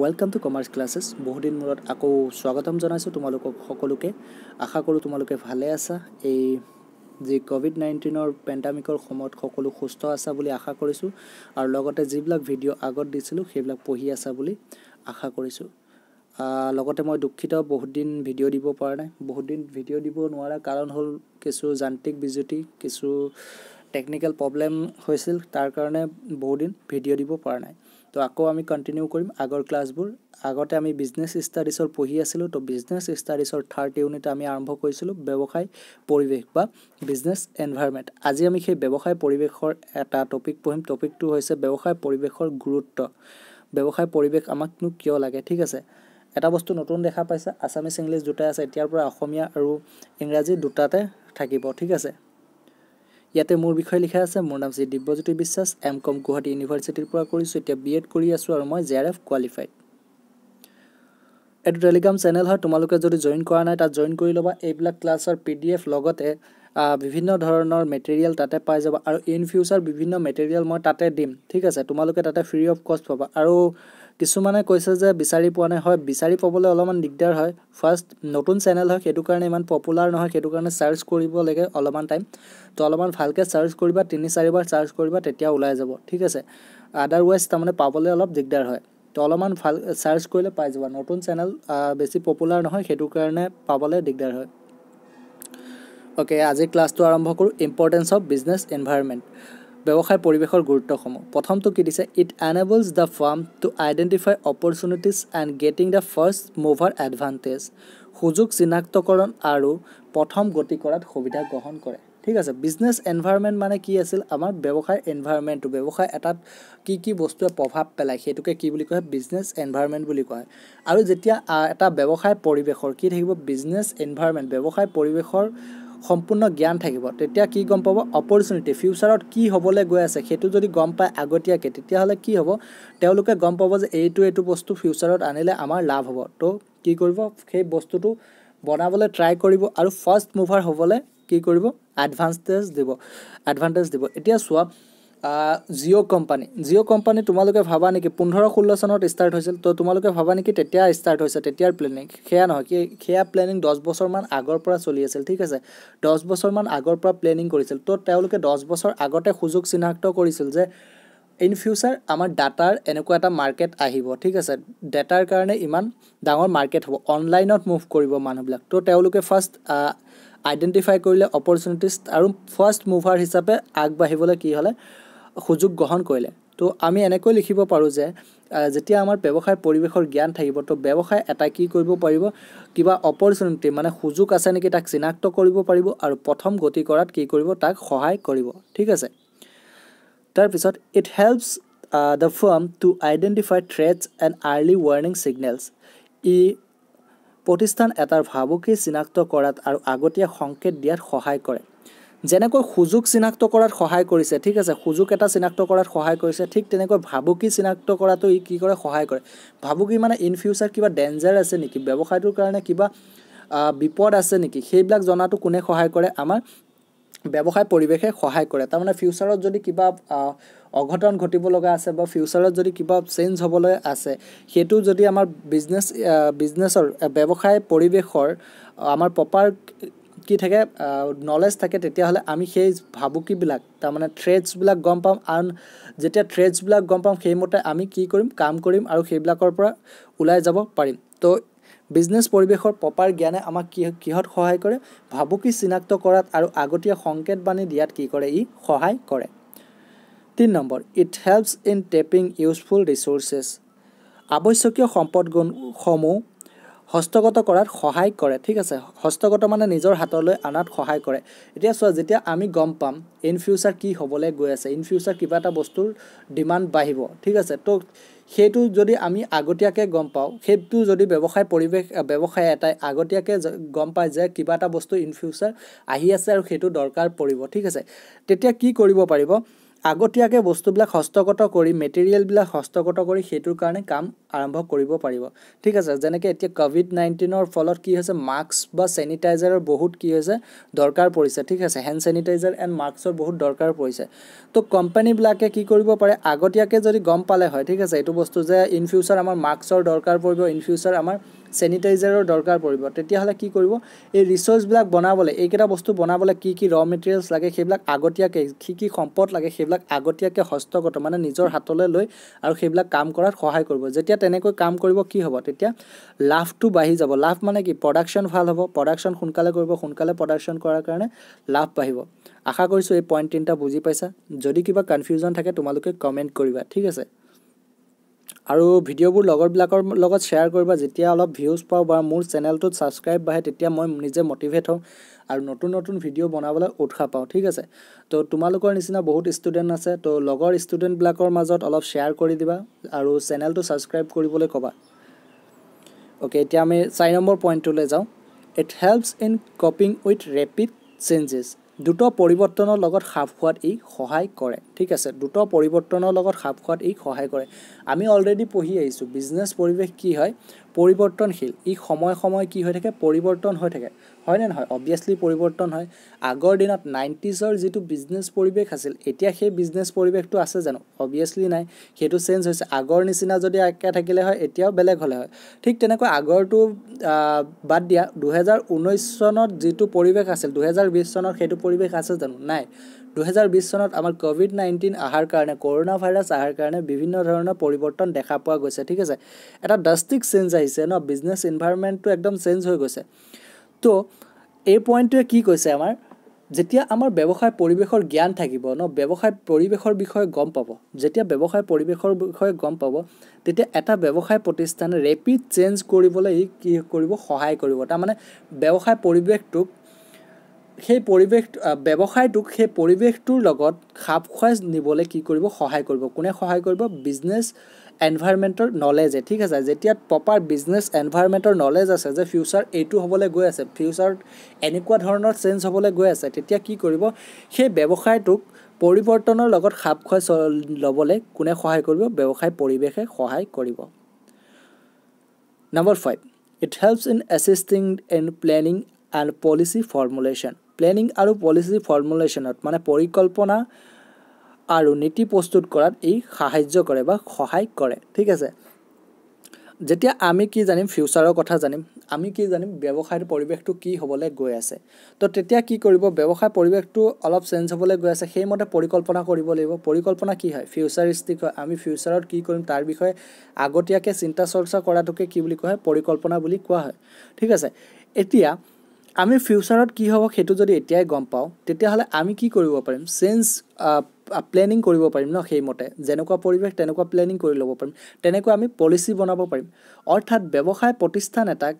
Welcome to commerce classes বহুদিন মূৰত আকৌ স্বাগতম জনাইছোঁ তোমালোকক সকলোকে। আশা কৰোঁ তোমালোকে ভালে আছা। এই যি ক'ভিড নাইণ্টিনৰ পেণ্ডামিকৰ সময়ত সকলো সুস্থ আছা বুলি আশা কৰিছোঁ। আৰু লগতে যিবিলাক ভিডিঅ' আগত দিছিলোঁ সেইবিলাক পঢ়ি আছা বুলি আশা কৰিছোঁ। লগতে মই দুখিত বহুত দিন ভিডিঅ' দিব পৰা নাই। বহুত দিন ভিডিঅ' দিব নোৱাৰা কাৰণ হ'ল কিছু যান্ত্ৰিক বিজুতি কিছু টেকনিকেল প্ৰব্লেম হৈছিল। তাৰ কাৰণে বহুদিন ভিডিঅ' দিব পৰা নাই। তো আকৌ আমি কণ্টিনিউ কৰিম আগৰ ক্লাছবোৰ আগতে আমি বিজনেছ ষ্টাডিছৰ পঢ়ি আছিলোঁ তো বিজনেছ ষ্টাডিছৰ থাৰ্ড ইউনিট আমি আৰম্ভ কৰিছিলোঁ ব্যৱসায় পৰিৱেশ বা বিজনেছ এনভাইৰমেণ্ট আজি আমি সেই ব্যৱসায় পৰিৱেশৰ এটা টপিক পঢ়িম। টপিকটো হৈছে ব্যৱসায় পৰিৱেশৰ গুৰুত্ব। ব্যৱসায় পৰিৱেশ আমাকনো কিয় লাগে? ঠিক আছে? এটা বস্তু নতুন দেখা পাইছে আছামিছ ইংলিছ দুটাই আছে এতিয়াৰ পৰা অসমীয়া আৰু ইংৰাজী দুটাতে থাকিব। ঠিক আছে? ইয়াতে মোৰ বিষয়ে লিখা আছে মোৰ নাম শ্ৰী দিব্যজ্যোতি বিশ্বাস এম কম গুৱাহাটী ইউনিভাৰ্চিটিৰ পৰা কৰিছোঁ এতিয়া বি এড কৰি আছোঁ আৰু মই জে আৰ এফ কোৱালিফাইড এইটো টেলিগ্ৰাম চেনেল হয় তোমালোকে যদি জইন কৰা নাই তাত জইন কৰি ল'বা। এইবিলাক ক্লাছৰ পি ডি এফ লগতে বিভিন্ন ধৰণৰ মেটেৰিয়েল তাতে পাই যাবা। আৰু ইন ফিউচাৰ বিভিন্ন মেটেৰিয়েল মই তাতে দিম ঠিক আছে? তোমালোকে তাতে ফ্ৰী অফ কষ্ট পাবা। আৰু কিছুমানে কৈছে যে বিচাৰি পোৱা নাই। হয় বিচাৰি পাবলৈ অলপমান দিগদাৰ হয়। ফাৰ্ষ্ট নতুন চেনেল হয় সেইটো কাৰণে ইমান পপুলাৰ নহয় সেইটো কাৰণে চাৰ্চ কৰিব লাগে অলপমান টাইম তো অলপমান ভালকৈ চাৰ্চ কৰিবা তিনি চাৰিবাৰ চাৰ্চ কৰিবা তেতিয়া ওলাই যাব ঠিক আছে? আদাৰৱাইজ তাৰমানে পাবলৈ অলপ দিগদাৰ হয়। তো অলপমান ভাল চাৰ্চ কৰিলে পাই যাবা। নতুন চেনেল বেছি পপুলাৰ নহয় সেইটো কাৰণে পাবলৈ দিগদাৰ হয়। অ'কে আজি ক্লাছটো আৰম্ভ কৰোঁ। ইম্পৰ্টেঞ্চ অফ বিজনেছ এনভাইৰমেণ্ট ব্যৱসায় পৰিৱেশৰ গুৰুত্বসমূহ। প্ৰথমটো কি দিছে? It enables the firm to identify opportunities and getting the first mover advantage সুযোগ চিনাক্তকৰণ আৰু প্ৰথম গতি কৰাত সুবিধা গ্ৰহণ কৰে। ঠিক আছে বিজনেছ এনভাইৰমেণ্ট মানে কি আছিল? আমাৰ ব্যৱসায় এনভাইৰমেণ্টটো ব্যৱসায় এটাত কি কি বস্তুৱে প্ৰভাৱ পেলায় সেইটোকে কি বুলি কয়? বিজনেছ এনভাইৰমেণ্ট বুলি কয়। আৰু যেতিয়া এটা ব্যৱসায় পৰিৱেশৰ কি থাকিব? বিজনেছ এনভাইৰমেণ্ট ব্যৱসায় পৰিৱেশৰ সম্পূৰ্ণ জ্ঞান থাকিব। তেতিয়া কি গম পাব? অপৰচুনিটি ফিউচাৰত কি হ'বলৈ গৈ আছে সেইটো যদি গম পায় আগতীয়াকৈ তেতিয়াহ'লে কি হ'ব? তেওঁলোকে গম পাব যে এইটো এইটো বস্তু ফিউচাৰত আনিলে আমাৰ লাভ হ'ব। তো কি কৰিব? সেই বস্তুটো বনাবলৈ ট্ৰাই কৰিব আৰু ফাৰ্ষ্ট মুভাৰ হ'বলৈ কি কৰিব? এডভান্টেজ দিব। এডভান্টেজ দিব। এতিয়া চোৱা জিঅ' কোম্পানী। জিঅ' কোম্পানী তোমালোকে ভাবা নেকি? পোন্ধৰ ষোল্ল চনত ষ্টাৰ্ট হৈছিল তো তোমালোকে ভাবা নেকি তেতিয়া ষ্টাৰ্ট হৈছে তেতিয়াৰ প্লেনিং সেয়া নহয় কি সেয়া প্লেনিং দহ বছৰমান আগৰ পৰা চলি আছিল ঠিক আছে? দহ বছৰমান আগৰ পৰা প্লেনিং কৰিছিল তো তেওঁলোকে দহ বছৰ আগতে সুযোগ চিনাক্ত কৰিছিল যে ইন ফিউচাৰ আমাৰ ডাটাৰ এনেকুৱা এটা মাৰ্কেট আহিব ঠিক আছে? ডেটাৰ কাৰণে ইমান ডাঙৰ মাৰ্কেট হ'ব অনলাইনত মুভ কৰিব মানুহবিলাক। তো তেওঁলোকে ফাৰ্ষ্ট আইডেণ্টিফাই কৰিলে অপৰচুনিটিজ আৰু ফাৰ্ষ্ট মুভাৰ হিচাপে আগবাঢ়িবলৈ কি হ'লে সুযোগ গ্ৰহণ কৰিলে। তো আমি এনেকৈ লিখিব পাৰোঁ যে যেতিয়া আমাৰ ব্যৱসায় পৰিৱেশৰ জ্ঞান থাকিব তো ব্যৱসায় এটাই কি কৰিব পাৰিব? কিবা অপৰচুনিটি মানে সুযোগ আছে নেকি তাক চিনাক্ত কৰিব পাৰিব আৰু প্ৰথম গতি কৰাত কি কৰিব তাক সহায় কৰিব। ঠিক আছে? তাৰপিছত it helps the firm to identify threats and early warning signals ই প্ৰতিষ্ঠান এটাৰ ভাবুকি চিনাক্ত কৰাত আৰু আগতীয়া সংকেত দিয়াত সহায় কৰে। যেনেকৈ সুযোগ চিনাক্ত কৰাত সহায় কৰিছে ঠিক আছে সুযোগ এটা চিনাক্ত কৰাত সহায় কৰিছে ঠিক তেনেকৈ ভাবুকি চিনাক্ত কৰাটো ই কি কৰে সহায় কৰে। ভাবুকি মানে ইন ফিউচাৰ কিবা ডেঞ্জাৰ আছে নেকি ব্যৱসায়টোৰ কাৰণে কিবা বিপদ আছে নেকি সেইবিলাক জনাটো কোনে সহায় কৰে আমাৰ ব্যৱসায় পৰিৱেশে সহায় কৰে। তাৰমানে ফিউচাৰত যদি কিবা অঘটন ঘটিব লগা আছে বা ফিউচাৰত যদি কিবা চেঞ্জ হ'বলৈ আছে সেইটো যদি আমাৰ বিজনেছ বিজনেছৰ ব্যৱসায় পৰিৱেশৰ আমাৰ প্ৰপাৰ কি থাকে নলেজ থাকে তেতিয়াহ'লে আমি সেই ভাবুকিবিলাক তাৰমানে থ্ৰেডছবিলাক গম পাম। আৰু যেতিয়া থ্ৰেডছবিলাক গম পাম সেইমতে আমি কি কৰিম কাম কৰিম আৰু সেইবিলাকৰ পৰা ওলাই যাব পাৰিম। তো বিজনেছ পৰিৱেশৰ প্ৰপাৰ জ্ঞানে আমাক কি কিহত সহায় কৰে? ভাবুকি চিনাক্ত কৰাত আৰু আগতীয়া সংকেত বাণী দিয়াত কি কৰে? ই সহায় কৰে। তিনি number it helps in tapping useful resources আৱশ্যকীয় সম্পদসমূহ হস্তগত কৰাত সহায় কৰে ঠিক আছে? হস্তগত মানে নিজৰ হাতলৈ অনাত সহায় কৰে। এতিয়া চোৱা যেতিয়া আমি গম পাম ইন ফিউচাৰ কি হ'বলৈ গৈ আছে ইন ফিউচাৰ কিবা এটা বস্তুৰ ডিমাণ্ড বাঢ়িব ঠিক আছে? তো সেইটো যদি আমি আগতীয়াকৈ গম পাওঁ সেইটো যদি ব্যৱসায় পৰিৱেশ ব্যৱসায় এটাই আগতীয়াকৈ গম পায় যে কিবা এটা বস্তু ইন ফিউচাৰ আহি আছে আৰু সেইটো দৰকাৰ পৰিব ঠিক আছে? তেতিয়া কি কৰিব পাৰিব? আগতীয়াকৈ বস্তুবিলাক হস্তগত কৰি মেটেৰিয়েলবিলাক হস্তগত কৰি সেইটোৰ কাৰণে কাম আৰম্ভ কৰিব পাৰিব। ঠিক আছে যেনেকৈ এতিয়া ক'ভিড নাইণ্টিনৰ ফলত কি হৈছে মাস্ক বা চেনিটাইজাৰৰ বহুত কি হৈছে দৰকাৰ পৰিছে। ঠিক আছে হেণ্ড চেনিটাইজাৰ এণ্ড মাস্কৰ বহুত দৰকাৰ পৰিছে। তো কোম্পানীবিলাকে কি কৰিব পাৰে আগতীয়াকৈ যদি গম পালে হয় ঠিক আছে এইটো বস্তু যে ইন ফিউচাৰ আমাৰ মাস্কৰ দৰকাৰ পৰিব ইন ফিউচাৰ আমাৰ চেনিটাইজাৰৰ দৰকাৰ পৰিব। তেতিয়াহ'লে কি কৰিব? এই ৰিচৰ্চবিলাক বনাবলৈ এইকেইটা বস্তু বনাবলৈ কি কি ৰ মেটেৰিয়েলছ লাগে সেইবিলাক আগতীয়াকৈ কি কি সম্পদ লাগে সেইবিলাক আগতীয়াকৈ হস্তগত মানে নিজৰ হাতলৈ লৈ আৰু সেইবিলাক কাম কৰাত সহায় কৰিব। যেতিয়া তেনেকৈ কাম কৰিব কি হ'ব? তেতিয়া লাভটো বাঢ়ি যাব। লাভ মানে কি? প্ৰডাকশ্যন ভাল হ'ব। প্ৰডাকশ্যন সোনকালে কৰিব সোনকালে প্ৰডাকশ্যন কৰাৰ কাৰণে লাভ বাঢ়িব। আশা কৰিছোঁ এই পইণ্ট তিনিটা বুজি পাইছা। যদি কিবা কনফিউজন থাকে তোমালোকে কমেণ্ট কৰিবা। ঠিক আছে? আৰু ভিডিঅ'বোৰ লগৰবিলাকৰ লগত শ্বেয়াৰ কৰিবা। যেতিয়া অলপ ভিউজ পাওঁ বা মোৰ চেনেলটোত ছাবস্ক্ৰাইব বাঢ়ে তেতিয়া মই নিজে মটিভেট হওঁ আৰু নতুন নতুন ভিডিঅ' বনাবলৈ উৎসাহ পাওঁ ঠিক আছে? তো তোমালোকৰ নিচিনা বহুত ষ্টুডেণ্ট আছে তো লগৰ ষ্টুডেণ্টবিলাকৰ মাজত অলপ শ্বেয়াৰ কৰি দিবা আৰু চেনেলটো ছাবস্ক্ৰাইব কৰিবলৈ ক'বা। অ'কে এতিয়া আমি চাৰি নম্বৰ পইণ্টটোলৈ যাওঁ। It helps in coping with rapid changes দ্ৰুত পৰিৱৰ্তনৰ লগত খাপ খোৱাত ই সহায় কৰে। ঠিক আছে দ্ৰুত পৰিৱৰ্তনৰ লগত খাপ খোৱাত ই সহায় কৰে। আমি অলৰেডি পঢ়ি আহিছোঁ। বিজনেছ পৰিৱেশ কি হয়? পৰিৱৰ্তনশীল। ই সময় সময় কি হৈ থাকে? পৰিৱৰ্তন হৈ থাকে। হয়নে নহয়? অবভিয়াছলি পৰিৱৰ্তন হয়। আগৰ দিনত নাইণ্টিজৰ যিটো বিজনেছ পৰিৱেশ আছিল এতিয়া সেই বিজনেছ পৰিৱেশটো আছে জানো? অবভিয়াছলি নাই। সেইটো চেঞ্জ হৈছে। আগৰ নিচিনা যদি একে থাকিলে হয় এতিয়াও বেলেগ হ'লে হয়। ঠিক তেনেকৈ আগৰটো বাদ দিয়া দুহেজাৰ ঊনৈছ চনত যিটো পৰিৱেশ আছিল দুহেজাৰ বিছ চনত সেইটো পৰিৱেশ আছে জানো? নাই। দুহেজাৰ বিছ চনত আমাৰ ক'ভিড নাইণ্টিন অহাৰ কাৰণে কৰোণা ভাইৰাছ অহাৰ কাৰণে বিভিন্ন ধৰণৰ পৰিৱৰ্তন দেখা পোৱা গৈছে ঠিক আছে? এটা ডাষ্টিক চেঞ্জ আহিছে ন? বিজনেছ ইনভাইৰমেণ্টটো একদম চেঞ্জ হৈ গৈছে। তো এই পইণ্টটোৱে কি কৈছে আমাৰ? যেতিয়া আমাৰ ব্যৱসায় পৰিৱেশৰ জ্ঞান থাকিব ন? ব্যৱসায় পৰিৱেশৰ বিষয়ে গম পাব। যেতিয়া ব্যৱসায় পৰিৱেশৰ বিষয়ে গম পাব তেতিয়া এটা ব্যৱসায় প্ৰতিষ্ঠানে ৰেপিড চেঞ্জ কৰিবলৈ ই কি কৰিব? সহায় কৰিব। তাৰমানে ব্যৱসায় পৰিৱেশটোক সেই পৰিৱেশ ব্যৱসায়টোক সেই পৰিৱেশটোৰ লগত খাপ খুৱাই নিবলৈ কি কৰিব? সহায় কৰিব। কোনে সহায় কৰিব? বিজনেছ এনভাইৰমেণ্টৰ নলেজে ঠিক আছে? যেতিয়া প্ৰপাৰ বিজনেছ এনভাইৰমেণ্টৰ নলেজ আছে যে ফিউচাৰ এইটো হ'বলৈ গৈ আছে ফিউচাৰত এনেকুৱা ধৰণৰ চেঞ্জ হ'বলৈ গৈ আছে তেতিয়া কি কৰিব? সেই ব্যৱসায়টোক পৰিৱৰ্তনৰ লগত খাপ খুৱাই ল'বলৈ কোনে সহায় কৰিব? ব্যৱসায় পৰিৱেশে সহায় কৰিব। Number five it helps in assisting in planning and policy formulation planning আৰু পলিচি ফৰ্মুলেশ্যনত মানে পৰিকল্পনা আৰু নীতি প্ৰস্তুত কৰাত ই সাহাৰ্য কৰে বা সহায় কৰে ঠিক আছে? যেতিয়া আমি কি জানিম ফিউচাৰৰ কথা জানিম আমি কি জানিম ব্যৱসায়ৰ পৰিৱেশটো কি হ'বলৈ গৈ আছে? তো তেতিয়া কি কৰিব ব্যৱসায় পৰিৱেশটো অলপ চেঞ্জ হ'বলৈ গৈ আছে সেইমতে পৰিকল্পনা কৰিব লাগিব। পৰিকল্পনা কি হয়? ফিউচাৰিষ্টিক হয়। আমি ফিউচাৰত কি কৰিম তাৰ বিষয়ে আগতীয়াকৈ চিন্তা চৰ্চা কৰাটোকে কি বুলি কোৱা হয়? পৰিকল্পনা বুলি কোৱা হয়। ঠিক আছে? এতিয়া আমি ফিউচাৰত কি হ'ব সেইটো যদি এতিয়াই গম পাওঁ তেতিয়াহ'লে আমি কি কৰিব পাৰিম? চেঞ্জ প্লেনিং কৰিব পাৰিম ন সেইমতে। যেনেকুৱা পৰিৱেশ তেনেকুৱা প্লেনিং কৰি ল'ব পাৰিম। তেনেকৈ আমি পলিচি বনাব পাৰিম। অৰ্থাৎ ব্যৱসায় প্ৰতিষ্ঠান এটাক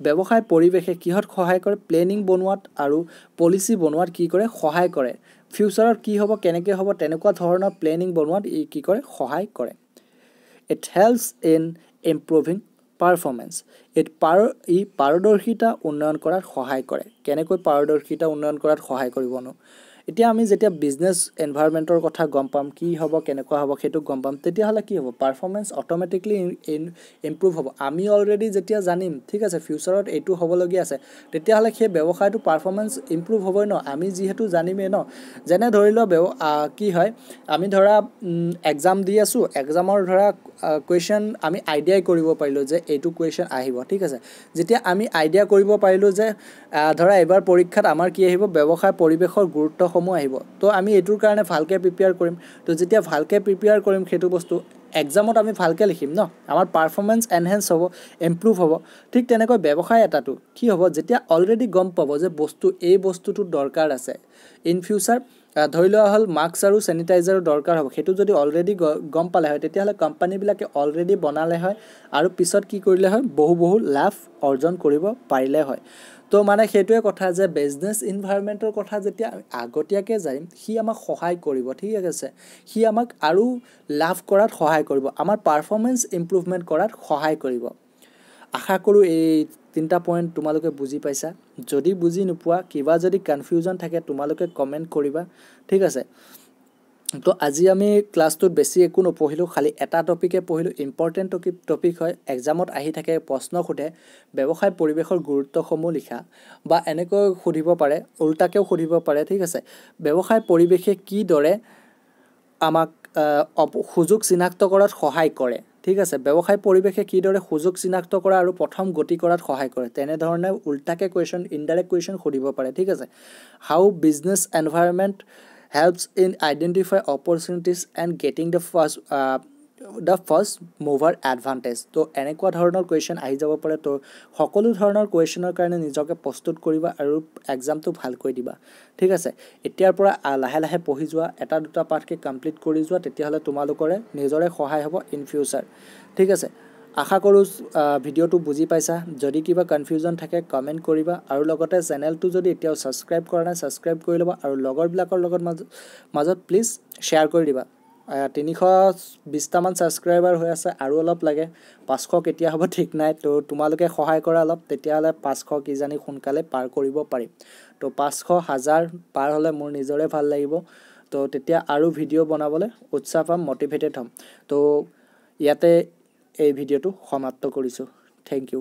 ব্যৱসায় পৰিৱেশে কিহত সহায় কৰে? প্লেনিং বনোৱাত আৰু পলিচি বনোৱাত কি কৰে? সহায় কৰে। ফিউচাৰত কি হ'ব কেনেকৈ হ'ব তেনেকুৱা ধৰণৰ প্লেনিং বনোৱাত ই কি কৰে? সহায় কৰে। It helps in improving performance এই পাৰ ই পাৰদৰ্শিতা উন্নয়ন কৰাত সহায় কৰে। কেনেকৈ পাৰদৰ্শিতা উন্নয়ন কৰাত সহায় কৰিবনো এতিয়া আমি যেতিয়া বিজনেছ এনভাইৰমেণ্টৰ কথা গম পাম কি হ'ব কেনেকুৱা হ'ব সেইটো গম পাম তেতিয়াহ'লে কি হ'ব? পাৰফৰ্মেঞ্চ অট'মেটিকলি ইম্প্ৰুভ হ'ব। আমি অলৰেডি যেতিয়া জানিম ঠিক আছে ফিউচাৰত এইটো হ'বলগীয়া আছে তেতিয়াহ'লে সেই ব্যৱসায়টো পাৰফৰ্মেঞ্চ ইম্প্ৰুভ হ'বই ন? আমি যিহেতু জানিমেই ন? যেনে ধৰি লোৱা ব্যৱ কি হয় আমি ধৰা এক্সাম দি আছোঁ এক্সামৰ ধৰা কুৱেশ্যন আমি আইডিয়াই কৰিব পাৰিলোঁ যে এইটো কুৱেশ্যন আহিব ঠিক আছে? যেতিয়া আমি আইডিয়া কৰিব পাৰিলোঁ যে ধৰা এইবাৰ পৰীক্ষাত আমাৰ কি আহিব? ব্যৱসায় পৰিৱেশৰ গুৰুত্ব সমূহ আহিব। তো আমি এইটোৰ কাৰণে ভালকৈ প্ৰিপেয়াৰ কৰিম। তো যেতিয়া ভালকৈ প্ৰিপেয়াৰ কৰিম সেইটো বস্তু এক্সামত আমি ভালকৈ লিখিম ন? আমাৰ পাৰফৰ্মেঞ্চ এনহেঞ্চ হ'ব ইম্প্ৰুভ হ'ব। ঠিক তেনেকৈ ব্যৱসায় এটাটো কি হ'ব? যেতিয়া অলৰেডি গম পাব যে বস্তু এই বস্তুটোৰ দৰকাৰ আছে। ইন ফিউচাৰ ধৰি লোৱা হ'ল মাস্ক আৰু চেনিটাইজাৰৰ দৰকাৰ হ'ব। সেইটো যদি অলৰেডি গম পালে হয় তেতিয়াহ'লে কোম্পানীবিলাকে অলৰেডি বনালে হয়। আৰু পিছত কি কৰিলে হয়? বহু বহু লাভ অৰ্জন কৰিব পাৰিলে হয়। তো মানে সেইটোৱে কথা যে বিজনেছ ইনভাইৰমেণ্টৰ কথা যেতিয়া আগতীয়াকৈ যাম সি আমাক সহায় কৰিব ঠিক আছে? সি আমাক আৰু লাভ কৰাত সহায় কৰিব আমাৰ পাৰফৰ্মেঞ্চ ইম্প্ৰুভমেণ্ট কৰাত সহায় কৰিব। আশা কৰোঁ এই তিনিটা পইণ্ট তোমালোকে বুজি পাইছা। যদি বুজি নোপোৱা কিবা যদি কনফিউজন থাকে তোমালোকে কমেণ্ট কৰিবা ঠিক আছে? তো আজি আমি ক্লাছটোত বেছি একো নপঢ়িলোঁ খালি এটা টপিকে পঢ়িলোঁ ইম্পৰ্টেণ্ট টপিক টপিক হয় এক্সামত আহি থাকে প্ৰশ্ন সোধে ব্যৱসায় পৰিৱেশৰ গুৰুত্বসমূহ লিখা বা এনেকৈ সুধিব পাৰে ওলোটাকৈও সুধিব পাৰে ঠিক আছে? ব্যৱসায় পৰিৱেশে কিদৰে আমাক সুযোগ চিনাক্ত কৰাত সহায় কৰে ঠিক আছে? ব্যৱসায় পৰিৱেশে কিদৰে সুযোগ চিনাক্ত কৰা আৰু প্ৰথম গতি কৰাত সহায় কৰে তেনেধৰণে ওলোটাকৈ কুৱেশ্যন ইনডাইৰেক্ট কুৱেশ্যন সুধিব পাৰে ঠিক আছে? How business environment helps in identify opportunities and getting the first the first mover advantage তো এনেকুৱা ধৰণৰ কুৱেশ্যন আহি যাব পাৰে। তো সকলো ধৰণৰ কুৱেশ্যনৰ কাৰণে নিজকে প্ৰস্তুত কৰিবা আৰু এক্সামটো ভালকৈ দিবা। ঠিক আছে? এতিয়াৰ পৰা লাহে লাহে পঢ়ি যোৱা এটা দুটা পাঠকৈ কমপ্লিট কৰি যোৱা তেতিয়াহ'লে তোমালোকৰে নিজৰে সহায় হ'ব ইন ফিউচাৰ ঠিক আছে? আশা কৰোঁ ভিডিঅ'টো বুজি পাইছা। যদি কিবা কনফিউজন থাকে কমেণ্ট কৰিবা। আৰু লগতে চেনেলটো যদি এতিয়াও ছাবস্ক্ৰাইব কৰা নাই ছাবস্ক্ৰাইব কৰি ল'বা। আৰু লগৰবিলাকৰ লগত মাজত মাজত প্লিজ শ্বেয়াৰ কৰি দিবা। তিনিশ বিছটামান ছাবস্ক্ৰাইবাৰ হৈ আছে আৰু অলপ লাগে। পাঁচশ কেতিয়া হ'ব ঠিক নাই। তো তোমালোকে সহায় কৰা অলপ। তেতিয়াহ'লে পাঁচশ কিজানি সোনকালে পাৰ কৰিব পাৰিম। তো পাঁচশ হাজাৰ পাৰ হ'লে মোৰ নিজৰে ভাল লাগিব। তো তেতিয়া আৰু ভিডিঅ' বনাবলৈ উৎসাহ পাম মটিভেটেড হ'ম। তো ইয়াতে এই ভিডিঅ'টো সমাপ্ত কৰিছোঁ। Thank you.